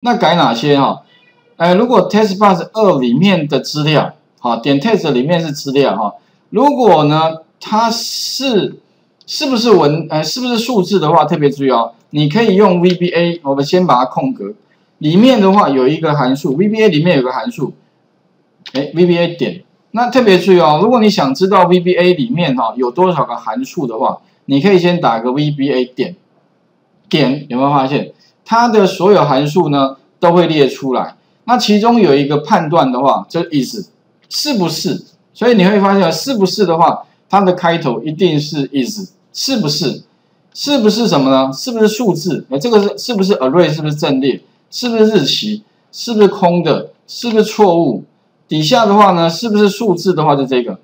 那改哪些哈？哎，如果 test bus 二里面的资料，好，点 test 里面是资料哈。如果呢，它是是不是文，呃，是不是数字的话，特别注意哦。你可以用 VBA，我们先把它空格，里面的话有一个函数，VBA 里面有个函数，哎，VBA 点。那特别注意哦，如果你想知道 VBA 里面哈有多少个函数的话，你可以先打个 VBA 点，点有没有发现它的所有函数呢都会列出来？那其中有一个判断的话，就 is 是不是？所以你会发现是不是的话，它的开头一定是 is，是不是？是不是什么呢？是不是数字？哎，这个是是不是 array？是不是阵列？是不是日期？是不是空的？是不是错误？底下的话呢，是不是数字的话就这个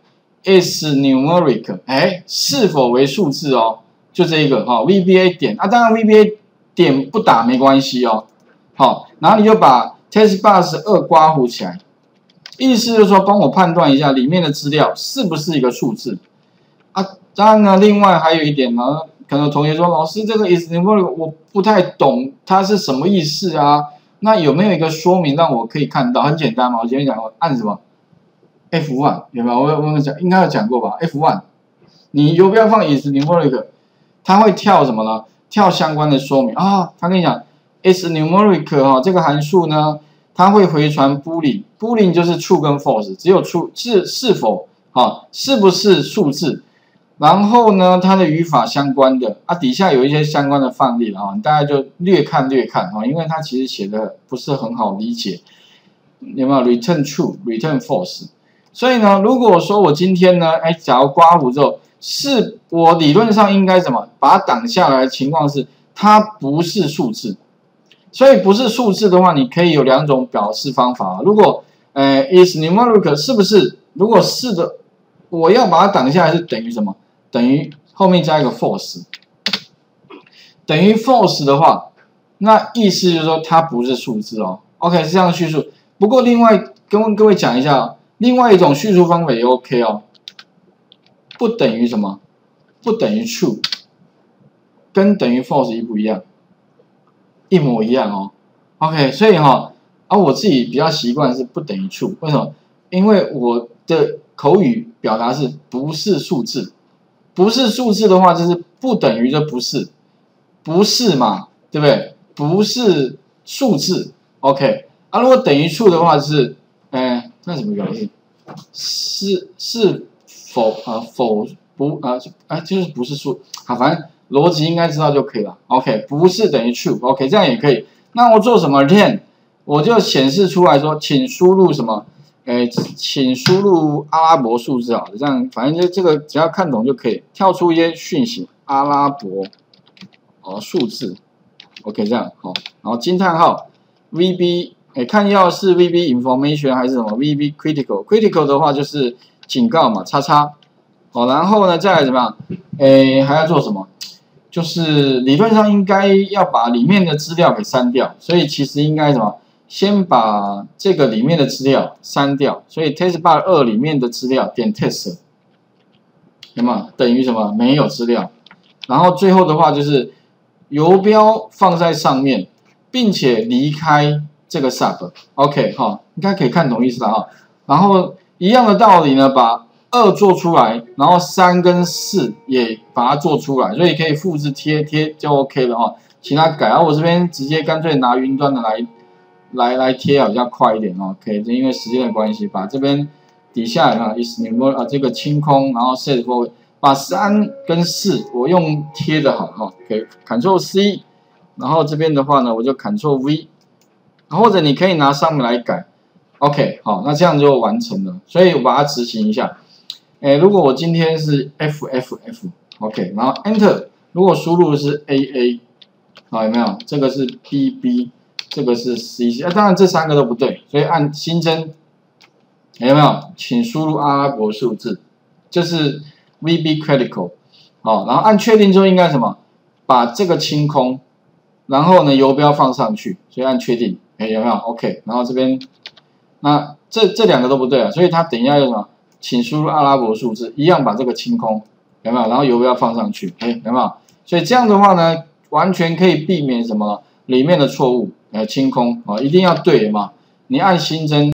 ，is numeric，哎，是否为数字哦？就这一个哈，VBA 点啊，当然 VBA 点不打没关系哦。好，然后你就把 test bus 二刮弧起来，意思就是说帮我判断一下里面的资料是不是一个数字啊？当然呢，另外还有一点呢，可能同学说老师这个 is numeric 我不太懂它是什么意思啊？那有没有一个说明让我可以看到？很简单嘛，我前面讲过，按什么 F one 有没有？我我们讲应该有讲过吧？F one，你游标放 is numeric，它会跳什么呢？跳相关的说明啊。他跟你讲 is numeric 哈，这个函数呢，它会回传 boolean，boolean 就是 true 跟 false，只有 true 是是否哈，是不是数字？然后呢，它的语法相关的啊，底下有一些相关的范例啊，大家就略看略看啊，因为它其实写的不是很好理解，有没有？Return true，Return false。所以呢，如果说我今天呢，哎，假如刮胡之后，是我理论上应该怎么把它挡下来的？情况是它不是数字，所以不是数字的话，你可以有两种表示方法。如果呃，is numeric 是不是？如果是的，我要把它挡下来是等于什么？等于后面加一个 false，等于 false 的话，那意思就是说它不是数字哦。OK 是这样叙述。不过另外跟各位讲一下，另外一种叙述方法也 OK 哦。不等于什么？不等于 true，跟等于 false 一不一样？一模一样哦。OK，所以哈，啊我自己比较习惯是不等于 true，为什么？因为我的口语表达是不是数字？不是数字的话，就是不等于就不是，不是嘛，对不对？不是数字，OK。啊，如果等于处的话就是，哎，那怎么表示？是是否啊否不啊？哎，就是不是数，好，反正逻辑应该知道就可以了，OK。不是等于 true，OK，这样也可以。那我做什么 then？我就显示出来说，请输入什么？哎，请输入阿拉伯数字啊，这样反正就这个只要看懂就可以，跳出一些讯息，阿拉伯哦数字，OK 这样好，然后惊叹号，VB 哎看要是 VB information 还是什么 VB critical，critical 的话就是警告嘛，叉叉，好，然后呢再来怎么样？哎还要做什么？就是理论上应该要把里面的资料给删掉，所以其实应该什么？先把这个里面的资料删掉，所以 test bar 二里面的资料点 test，那么等于什么？没有资料。然后最后的话就是游标放在上面，并且离开这个 sub，OK 哈，应该可以看懂意思了哈。然后一样的道理呢，把二做出来，然后三跟四也把它做出来，所以可以复制贴贴就 OK 了哈。其他改，然后我这边直接干脆拿云端的来。来来贴啊，比较快一点哦。可以，就因为时间的关系，把这边底下啊，is n u 啊这个清空，然后 set for 把三跟四我用贴的好哈。可以，Ctrl C，然后这边的话呢，我就 Ctrl V，或者你可以拿上面来改。OK，好，那这样就完成了。所以我把它执行一下。哎，如果我今天是 F F F，OK，然后 Enter，如果输入的是 A A，好有没有？这个是 B B。这个是 C C 啊，当然这三个都不对，所以按新增，有没有？请输入阿拉伯数字，这是 V B critical，好，然后按确定之后应该什么？把这个清空，然后呢游标放上去，所以按确定，哎有没有？OK，然后这边，那这这两个都不对啊，所以它等一下要什么？请输入阿拉伯数字，一样把这个清空，有没有？然后油标放上去，哎有没有？所以这样的话呢，完全可以避免什么？里面的错误，呃，清空啊，一定要对嘛。你按新增。